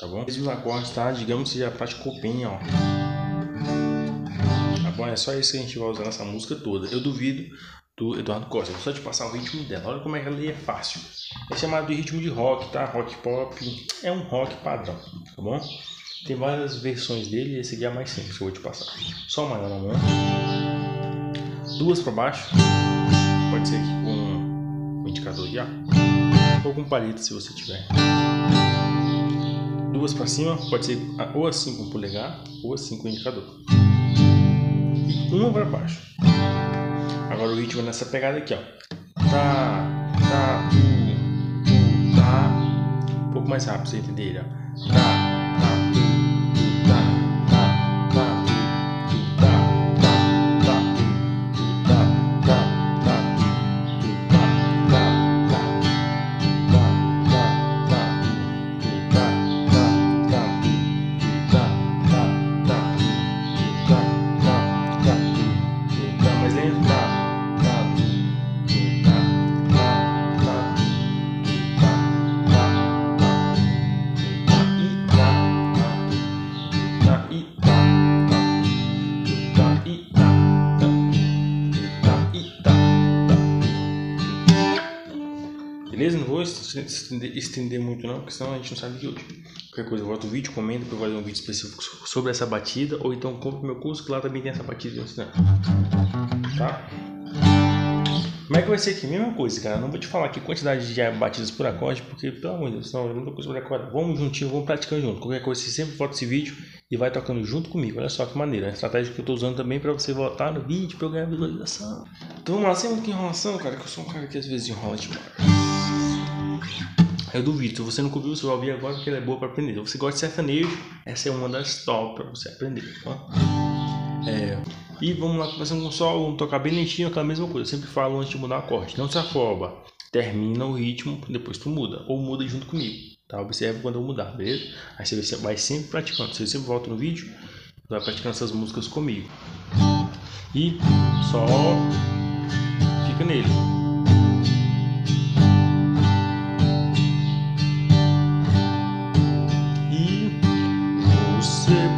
tá bom? Mesmos acordes, tá? Digamos que já praticou bem, ó. Tá bom? É só isso que a gente vai usar nessa música toda. Eu duvido do Eduardo Costa. Vou só te passar o ritmo dela. Olha como é que ela é fácil. É chamado de ritmo de rock, tá? Rock pop. É um rock padrão, tá bom? Tem várias versões dele esse aqui é a mais simples que eu vou te passar. Só maior na mão. Duas para baixo. Pode ser aqui com o indicador já. Ou com palito se você tiver. Duas para cima. Pode ser ou assim com o polegar ou assim com o indicador. E uma para baixo. Agora o ritmo é nessa pegada aqui, ó. Tá, tá, tá. Um pouco mais rápido você entender, ó. Tá. Beleza? Não vou estender, muito não, porque senão a gente não sabe que hoje. Qualquer coisa, volta o vídeo, comenta para fazer um vídeo específico sobre essa batida, ou então compre meu curso que lá também tem essa batida ensinando. Tá? Como é que vai ser aqui? Mesma coisa, cara. Não vou te falar aqui quantidade de batidas por acorde, porque, pelo amor de Deus, não é muita coisa por acorde. Vamos juntinho, vamos praticando junto. Qualquer coisa, você sempre volta esse vídeo e vai tocando junto comigo. Olha só que maneira. A estratégia que eu estou usando também para você voltar no vídeo, para eu ganhar visualização. Então vamos lá, sem muita enrolação, cara, que eu sou um cara que às vezes enrola demais. Eu duvido, se você nunca ouviu, você vai ouvir agora porque ela é boa para aprender. Se você gosta de sertanejo, essa é uma das top para você aprender. Tá? É, e vamos lá, começando com sol, vamos tocar bem lentinho, aquela mesma coisa. Eu sempre falo antes de mudar o acorde. Não se afoba, termina o ritmo, depois tu muda. Ou muda junto comigo, tá? Observe quando eu mudar, beleza? Aí você vai sempre praticando. Você sempre volta no vídeo, vai praticando essas músicas comigo. E só fica nele.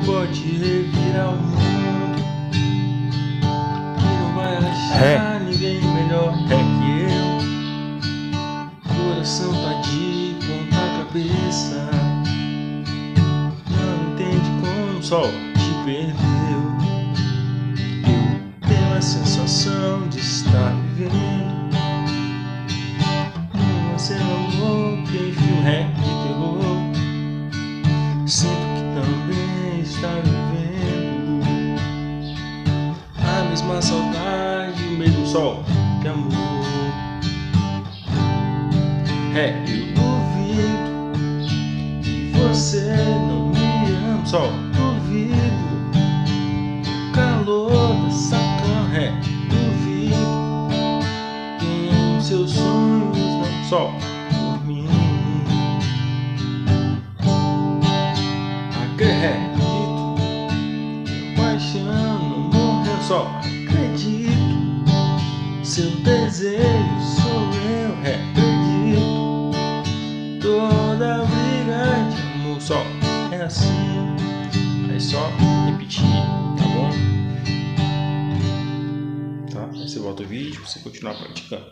pode revirar o mundo cabeça. Não entende como o sol te perdeu. Eu tenho a sensação de estar vivendo. Uma cena louca em filme rap de terror. Sinto que também está vivendo. A mesma saudade, o mesmo sol que amor. É, eu você não me ama, sol. Duvido calor dessa é, duvido quem seus sonhos não, sol. Por mim, a só acredito. Seu desejo assim. É só repetir, tá bom? Tá? Aí você volta o vídeo, você continuar praticando.